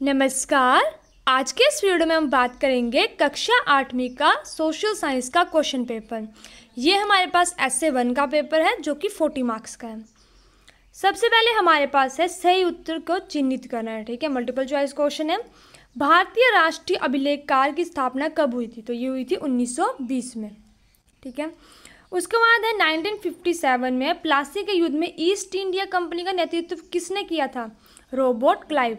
नमस्कार। आज के इस वीडियो में हम बात करेंगे कक्षा आठवीं का सोशल साइंस का क्वेश्चन पेपर ये हमारे पास एस वन का पेपर है, जो कि फोर्टी मार्क्स का है। सबसे पहले हमारे पास है सही उत्तर को चिन्हित करना है, ठीक है? मल्टीपल चॉइस क्वेश्चन है। भारतीय राष्ट्रीय अभिलेखकार की स्थापना कब हुई थी? तो ये हुई थी 1920 में, ठीक है? उसके बाद है 1957 में प्लासी के युद्ध में ईस्ट इंडिया कंपनी का नेतृत्व किसने किया था? Robot Clive.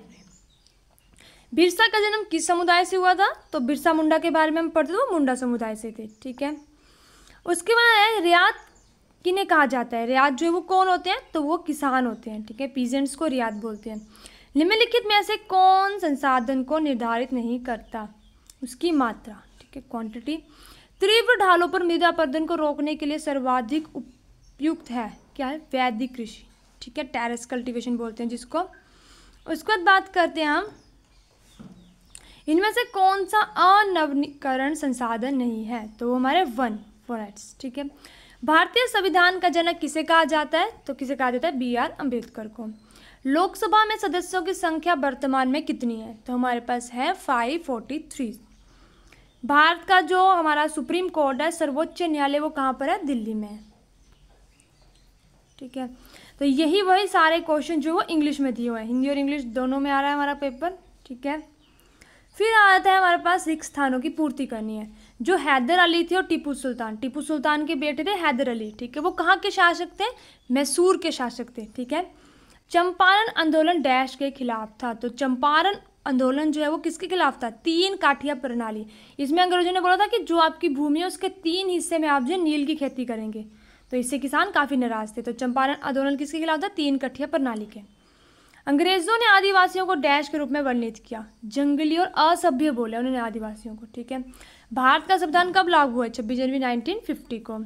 बिरसा का जन्म किस समुदाय से हुआ था? तो बिरसा मुंडा के बारे में हम पढ़ते थे, वो मुंडा समुदाय से थे, ठीक है? उसके बाद है रियात किन्हें कहा जाता है? रियात जो है, वो कौन होते हैं? तो वो किसान होते हैं, ठीक है? पीजेंट्स को रियात बोलते हैं। निम्नलिखित में ऐसे कौन संसाधन को निर्धारित नहीं करता? उसकी मात्रा, ठीक है? क्वांटिटी तीव्र ढालों पर मृदा प्रदन को रोकने के लिए सर्वाधिक उपयुक्त है, क्या है? वैदिक कृषि ठीक है? टेरेस कल्टीवेशन बोलते हैं जिसको। उसके बाद बात करते हैं हम इनमें से कौन सा अनवनीकरण संसाधन नहीं है? तो वो हमारे वन फॉरेट्स ठीक है? भारतीय संविधान का जनक किसे कहा जाता है? तो किसे कहा जाता है? बी आर अंबेडकर को। लोकसभा में सदस्यों की संख्या वर्तमान में कितनी है? तो हमारे पास है फाइव फोर्टी थ्री भारत का जो हमारा सुप्रीम कोर्ट है, सर्वोच्च न्यायालय, वो कहाँ पर है? दिल्ली में है। ठीक है? तो यही वही सारे क्वेश्चन जो वो इंग्लिश में दिए हुए हैं। हिंदी और इंग्लिश दोनों में आ रहा है हमारा पेपर ठीक है? फिर आता है हमारे पास सिक्स स्थानों की पूर्ति करनी है, जो हैदर अली थे और टीपू सुल्तान। टीपू सुल्तान के बेटे थे हैदर अली, ठीक है? वो कहाँ के शासक थे? मैसूर के शासक थे, ठीक है? चंपारण आंदोलन डैश के खिलाफ था। तो चंपारण आंदोलन जो है वो किसके खिलाफ था? तीन काठिया प्रणाली। इसमें अंग्रेज़ों ने बोला था कि जो आपकी भूमि है, उसके तीन हिस्से में आप जो नील की खेती करेंगे। तो इससे किसान काफ़ी नाराज़ थे। तो चंपारण आंदोलन किसके खिलाफ था? तीन काठिया प्रणाली के। अंग्रेज़ों ने आदिवासियों को डैश के रूप में वर्णित किया। जंगली और असभ्य बोले उन्होंने आदिवासियों को, ठीक है? भारत का संविधान कब लागू हुआ छब्बीस जनवरी नाइनटीन फिफ्टी को।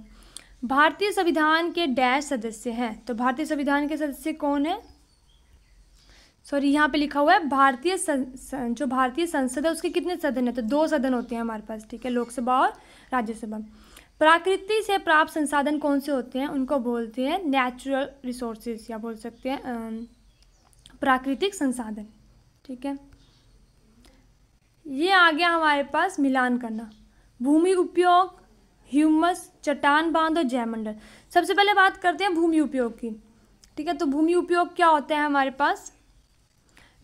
भारतीय संविधान के डैश सदस्य हैं। तो भारतीय संविधान के सदस्य कौन है? सॉरी, यहाँ पे लिखा हुआ है, भारतीय जो भारतीय संसद है, उसके कितने सदन है? तो दो सदन होते हैं हमारे पास, ठीक है? लोकसभा और राज्यसभा। प्रकृति से प्राप्त संसाधन कौन से होते हैं? उनको बोलते हैं नेचुरल रिसोर्सेज या बोल सकते हैं प्राकृतिक संसाधन, ठीक है? ये आ गया हमारे पास मिलान करना। भूमि उपयोग, ह्यूमस, चट्टान बाँध और जयमंडल। सबसे पहले बात करते हैं भूमि उपयोग की, ठीक है? तो भूमि उपयोग क्या होता है हमारे पास?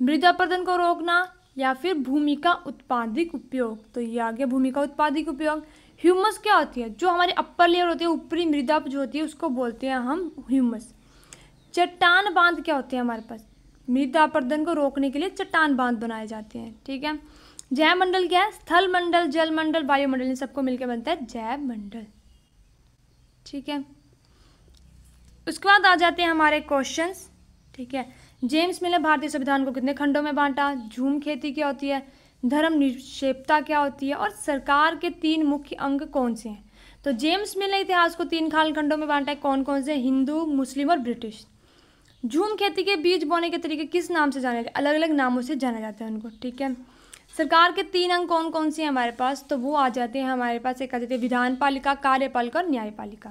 मृदा प्रदन को रोकना या फिर भूमि का उत्पादिक उपयोग। तो ये आ गया भूमि का उत्पादिक उपयोग। ह्यूमस क्या होती है? जो हमारी अपर लेयर होती है, ऊपरी मृदा जो होती है, उसको बोलते हैं हम ह्यूमस। चट्टान बाँध क्या होते हैं हमारे पास? मृदा प्रदन को रोकने के लिए चट्टान बाँध बनाए जाते हैं, ठीक है? जैव मंडल क्या है? स्थल मंडल, जल मंडल, वायुमंडल, इन सबको मिलकर बनता है जैव मंडल, ठीक है? उसके बाद आ जाते हैं हमारे क्वेश्चंस ठीक है? जेम्स मिल भारतीय संविधान को कितने खंडों में बांटा? झूम खेती क्या होती है? धर्म निक्षेपता क्या होती है? और सरकार के तीन मुख्य अंग कौन से हैं? तो जेम्स मिल इतिहास को तीन खाल खंडों में बांटा है कौन कौन से? हिंदू, मुस्लिम और ब्रिटिश। झूम खेती के बीज बोने के तरीके किस नाम से जाने अलग अलग नामों से जाना जाता है उनको ठीक है? सरकार के तीन अंग कौन कौन से हैं हमारे पास? तो वो आ जाते हैं हमारे पास एक आ जाते हैं विधान पालिका कार्यपालिका और न्यायपालिका।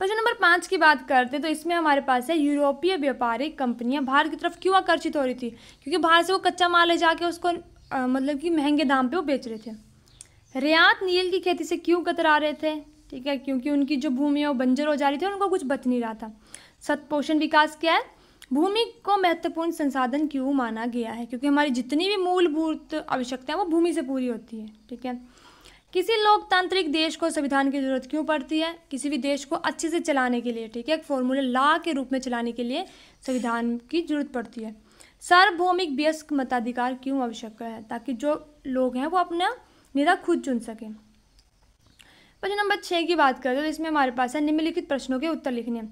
प्रश्न नंबर पाँच की बात करते हैं तो इसमें हमारे पास है यूरोपीय व्यापारिक कंपनियाँ। भारत की तरफ़ क्यों आकर्षित हो रही थी? क्योंकि बाहर से वो कच्चा माल ले जाके उसको आ, मतलब कि महँगे दाम पे वो बेच रहे थे। रियात नील की खेती से क्यों कतरा रहे थे? ठीक है क्योंकि उनकी जो भूमि है वो बंजर हो जा रही थी उनको कुछ बच नहीं रहा था। सतपोषण विकास क्या है? भूमि को महत्वपूर्ण संसाधन क्यों माना गया है? क्योंकि हमारी जितनी भी मूलभूत आवश्यकता है वो भूमि से पूरी होती है, ठीक है? किसी लोकतांत्रिक देश को संविधान की ज़रूरत क्यों पड़ती है? किसी भी देश को अच्छे से चलाने के लिए, ठीक है? एक फॉर्मूले ला के रूप में चलाने के लिए संविधान की ज़रूरत पड़ती है। सार्वभौमिक व्यस्क मताधिकार क्यों आवश्यक है? ताकि जो लोग हैं वो अपना नेता खुद चुन सकें। प्रश्न नंबर छः की बात करें तो इसमें हमारे पास है निम्नलिखित प्रश्नों के उत्तर लिखने।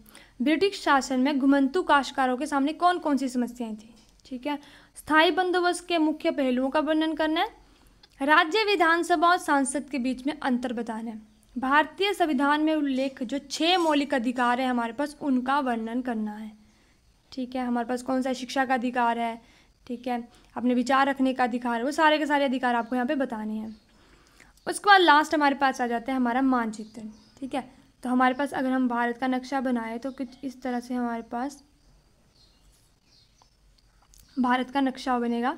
ब्रिटिश शासन में घुमंतु काश्तकारों के सामने कौन कौन सी समस्याएँ थी? ठीक है? स्थायी बंदोबस्त के मुख्य पहलुओं का वर्णन करना है। राज्य विधानसभा और सांसद के बीच में अंतर बताना है। भारतीय संविधान में उल्लेख जो छः मौलिक अधिकार है हमारे पास, उनका वर्णन करना है। ठीक है? हमारे पास कौन सा शिक्षा का अधिकार है? ठीक है? अपने विचार रखने का अधिकार है। वो सारे के सारे अधिकार आपको यहाँ पे बताने हैं। उसके बाद लास्ट हमारे पास आ जाता है हमारा मानचित्र, ठीक है? तो हमारे पास अगर हम भारत का नक्शा बनाए तो कुछ इस तरह से हमारे पास भारत का नक्शा बनेगा,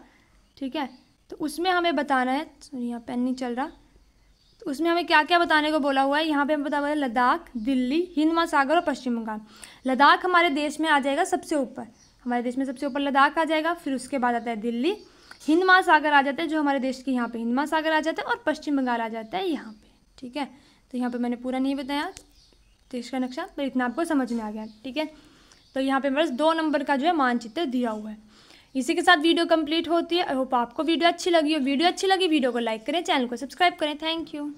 ठीक है? तो उसमें हमें बताना है सॉरी यहाँ पेन नहीं चल रहा। तो उसमें हमें क्या क्या बताने को बोला हुआ है? यहाँ पे हमें बता हुआ है लद्दाख, दिल्ली, हिंद महासागर और पश्चिम बंगाल। लद्दाख हमारे देश में आ जाएगा सबसे ऊपर। हमारे देश में सबसे ऊपर लद्दाख आ जाएगा, फिर उसके बाद आता है दिल्ली हिंद महासागर आ जाता है, जो हमारे देश के यहाँ पे हिंद महासागर आ जाता है और पश्चिम बंगाल आ जाता है यहाँ पे, ठीक है? तो यहाँ पे मैंने पूरा नहीं बताया, देश का नक्शा, पर इतना आपको समझ में आ गया, ठीक है? तो यहाँ पे बस दो नंबर का जो है मानचित्र दिया हुआ है। इसी के साथ वीडियो कंप्लीट होती है। आई होप आपको वीडियो अच्छी लगी हो। वीडियो अच्छी लगी, वीडियो को लाइक करें, चैनल को सब्सक्राइब करें। Thank you.